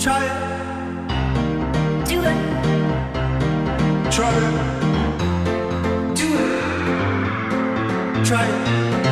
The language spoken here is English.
Try it. Do it. Try it. Do it. Try it.